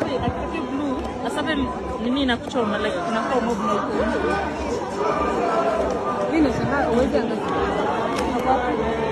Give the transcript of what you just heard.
Akitaki blue, asabe nini inakuchoma like inakuwa mob na uko. Mimi nasema uweze angalia.